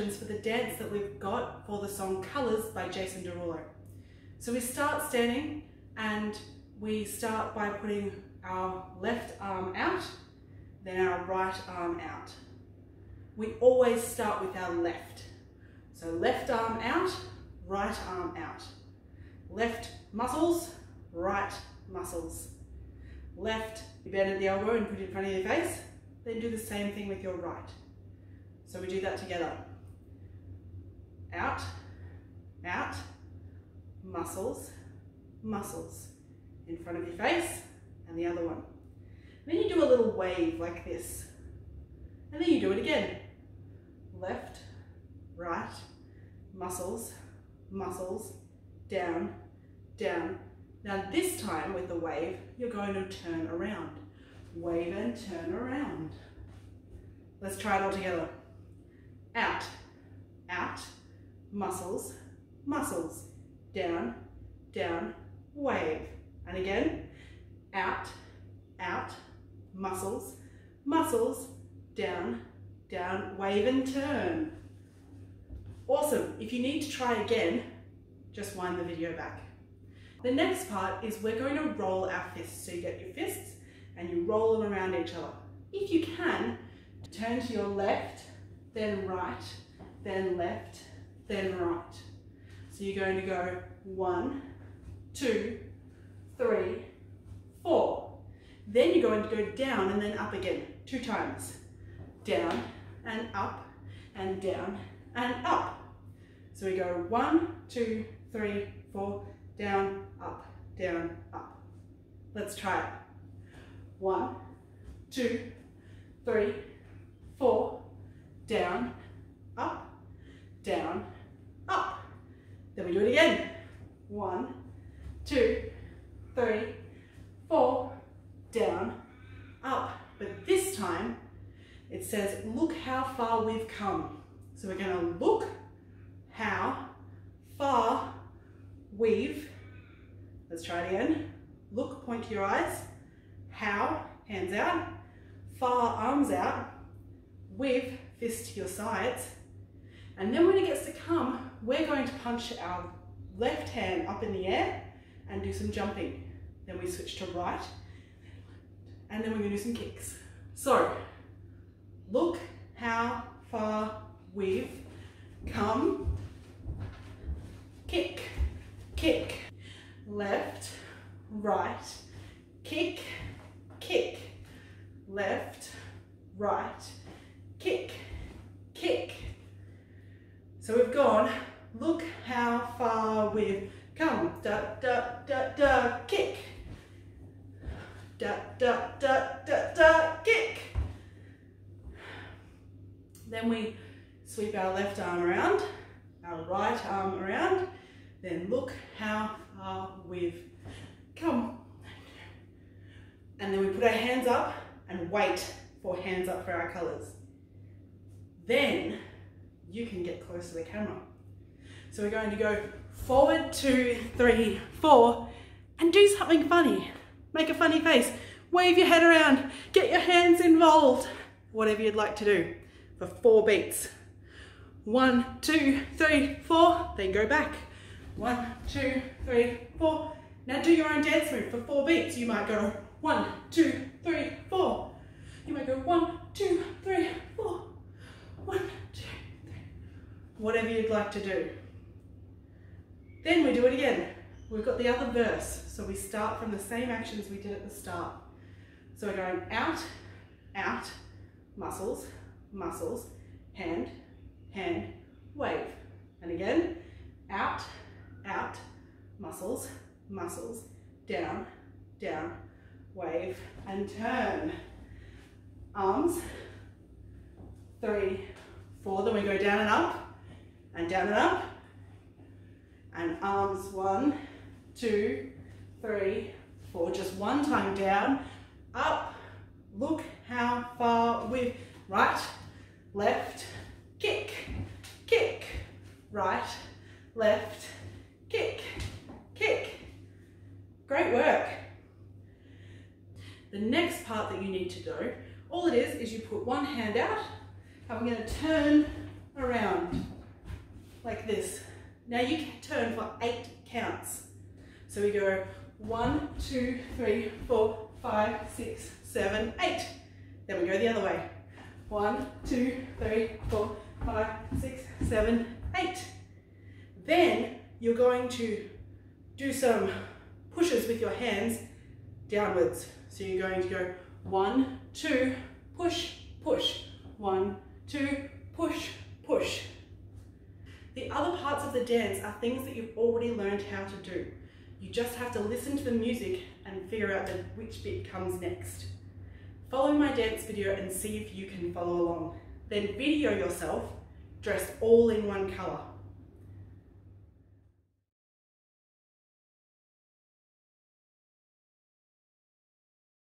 instructions for the dance that we've got for the song Colours by Jason Derulo. So we start standing and we start by putting our left arm out, then our right arm out. We always start with our left. So left arm out, right arm out. Left muscles, right muscles. Left, you bend at the elbow and put it in front of your face. Then do the same thing with your right. So we do that together. Out, out, muscles, muscles. In front of your face and the other one. then you do a little wave like this. And then you do it again. Left, right, muscles, muscles, down, down. Now this time with the wave, you're going to turn around. Wave and turn around. Let's try it all together. Out, out, muscles, muscles, down, down, wave. And again, out, out, muscles, muscles, down, down, wave and turn. Awesome. If you need to try again, just wind the video back. The next part is we're going to roll our fists. So you get your fists and you roll them around each other. If you can, turn to your left, then right, then left, then right. So you're going to go one, two, three, four. Then you're going to go down and then up again, two times. Down and up and down and up. So we go one, two, three, four, down, up, down, up. Let's try it. One, two, three, four, down, up, down. Then we do it again. One, two, three, four, down, up. But this time it says, look how far we've come. So we're going to look how far we've, let's try it again. Look, point to your eyes. How, hands out. Far, arms out. With, fist to your sides. And then when it gets to come, we're going to punch our left hand up in the air and do some jumping. Then we switch to right. And then we're going to do some kicks. So, look how far we've come. Kick, kick, left, right, kick, kick, left, right, kick, kick. So we've gone, look how far we've come. Da, da, da, da, kick. Da, da, da, da, da, kick. Then we sweep our left arm around, our right arm around, then look how far we've come. And then we put our hands up and wait for hands up for our colours. Then you can get close to the camera. So we're going to go forward, two, three, four, and do something funny. Make a funny face, wave your head around, get your hands involved, whatever you'd like to do for four beats. One, two, three, four, then go back. One, two, three, four. Now do your own dance move for four beats. You might go one, two, three, four. You might go one, two, three, four. One, two, three. Whatever you'd like to do. Then we do it again. We've got the other verse. So we start from the same actions we did at the start. So we're going out, out, muscles, muscles, hand, hand, wave. And again, out, out, muscles, muscles, down, down, wave, and turn. Arms, three, four, then we go down and up, and down and up, and arms, one, two, three, four, just one time down, up, look how far we've, right, left, kick, kick, right, left, kick, kick. Great work. The next part that you need to do, all it is, is you put one hand out, and we're gonna turn around, like this. Now you turn for eight counts. So we go one, two, three, four, five, six, seven, eight. Then we go the other way. One, two, three, four, five, six, seven, eight. Then you're going to do some pushes with your hands downwards. So you're going to go one, two, push, push. One, two, push, push. The other parts of the dance are things that you've already learned how to do. You just have to listen to the music and figure out which bit comes next. Follow my dance video and see if you can follow along. Then video yourself dressed all in one colour.